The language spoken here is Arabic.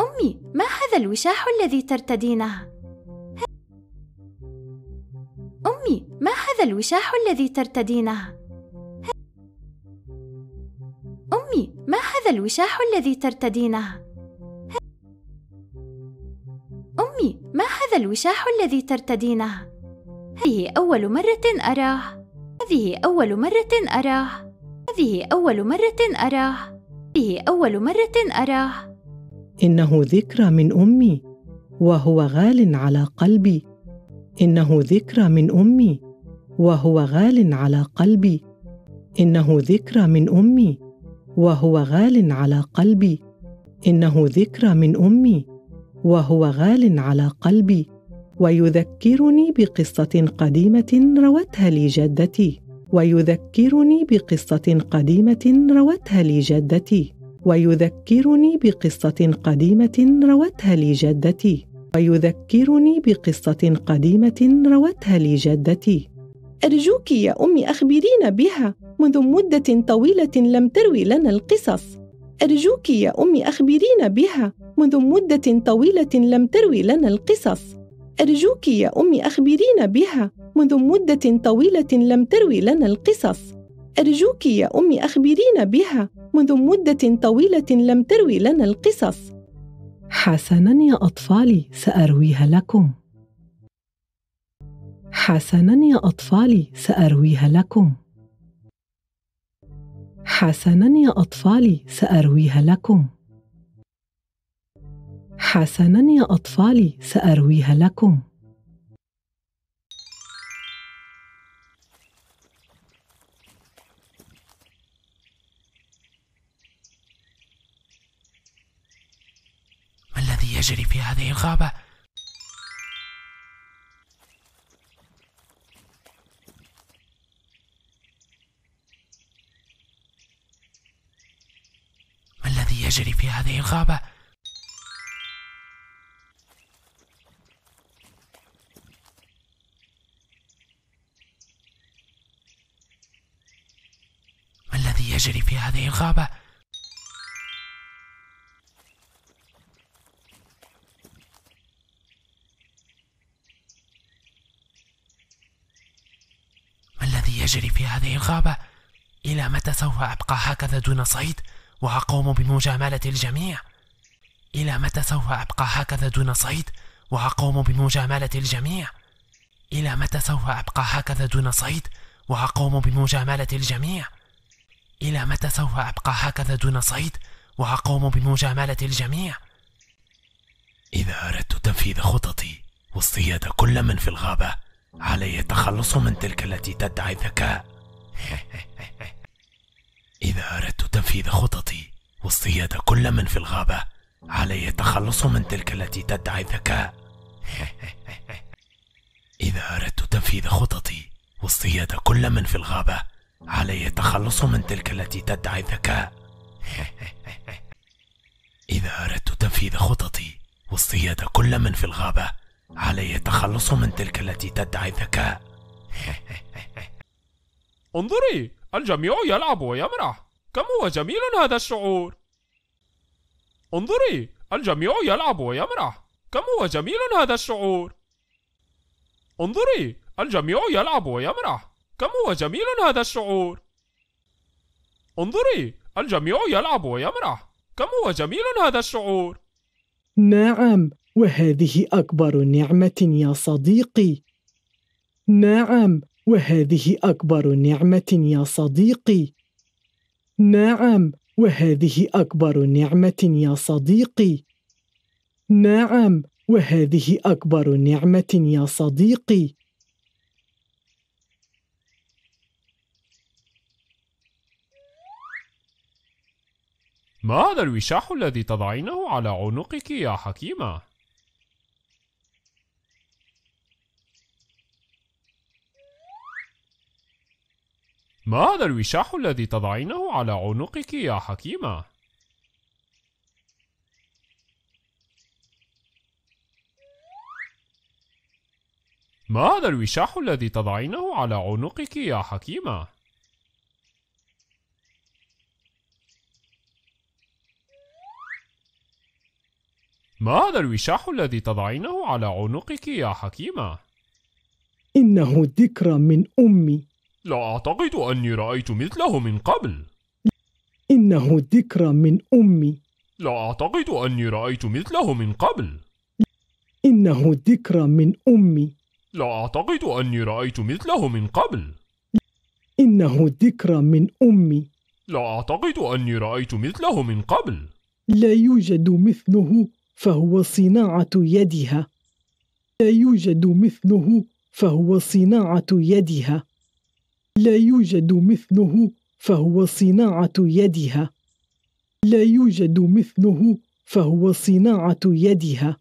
أمي ما هذا الوشاح الذي ترتدينه؟ أمي ما هذا الوشاح الذي ترتدينه؟ أمي ما هذا الوشاح الذي ترتدينه؟ أمي ما هذا الوشاح الذي ترتدينه؟ هذه أول مرة أراه هذه أول مرة أراه هذه أول مرة أراه هذه أول مرة أراه إنه ذكرى من أمي وهو غال على قلبي. إنه ذكرى من أمي وهو غال على قلبي. إنه ذكرى من أمي وهو غال على قلبي. إنه ذكرى من أمي وهو غال على قلبي. ويذكرني بقصة قديمة روتها لي جدتي. ويذكرني بقصة قديمة روتها لي جدتي. ويذكرني بقصة قديمة روتها لي جدتي. ويذكرني بقصة قديمة روتها لي جدتي. أرجوك يا أمي أخبرينا بها. منذ مدة طويلة لم تروي لنا القصص. أرجوك يا أمي أخبرينا بها. منذ مدة طويلة لم تروي لنا القصص. أرجوك يا أمي أخبرينا بها. منذ مدة طويلة لم تروي لنا القصص. أرجوك يا أمي أخبرينا بها منذ مدة طويلة لم تروي لنا القصص. حسنا يا أطفالي سأرويها لكم. حسنا يا أطفالي سأرويها لكم. حسنا يا أطفالي سأرويها لكم. حسنا يا أطفالي سأرويها لكم. الذي يجري في هذه الغابة؟ ما الذي يجري في هذه الغابة؟ ما الذي يجري في هذه الغابة؟ الذي يجري في هذه الغابة؟ إلى متى سوف أبقى هكذا دون صيد وأقوم بمجاملة الجميع؟ إلى متى سوف أبقى هكذا دون صيد وأقوم بمجاملة الجميع؟ إلى متى سوف أبقى هكذا دون صيد وأقوم بمجاملة الجميع؟ إلى متى سوف أبقى هكذا دون صيد وأقوم بمجاملة الجميع؟ إذا أردت تنفيذ خططي واصطياد كل من في الغابة علي التخلص من تلك التي تدعي الذكاء إذا أردت تنفيذ خططي واصطياد كل من في الغابة علي التخلص من تلك التي تدعي الذكاء إذا أردت تنفيذ خططي واصطياد كل من في الغابة علي التخلص من تلك التي تدعي الذكاء إذا أردت تنفيذ خططي واصطياد كل من في الغابة علي التخلص من تلك التي تدعي الذكاء انظري الجميع يلعب ويمرح. كم هو جميل هذا الشعور. انظري الجميع يلعب ويمرح. كم هو جميل هذا الشعور. انظري الجميع يلعب ويمرح. كم هو جميل هذا الشعور. انظري الجميع يلعب ويمرح. كم هو جميل هذا الشعور. نعم. وهذه أكبر نعمة يا صديقي. نعم وهذه أكبر نعمة يا صديقي. نعم وهذه أكبر نعمة يا صديقي. نعم وهذه أكبر نعمة يا صديقي. ما هذا الوشاح الذي تضعينه على عنقك يا حكيمة؟ ما هذا الوشاح الذي تضعينه على عنقك يا حكيمة؟ ما هذا الوشاح الذي تضعينه على عنقك يا حكيمة؟ ما هذا الوشاح الذي تضعينه على عنقك يا حكيمة؟ إنه ذكرى من أمي لا أعتقد أني رأيت مثله من قبل. إنه ذكرى من أمي. لا أعتقد أني رأيت مثله من قبل. إنه ذكرى من أمي. لا أعتقد أني رأيت مثله من قبل. إنه ذكرى من أمي. لا أعتقد أني رأيت مثله من قبل. لا يوجد مثله فهو صناعة يدها. لا يوجد مثله فهو صناعة يدها. لا يوجد مثله فهو صناعة يدها. لا يوجد مثله فهو صناعة يدها.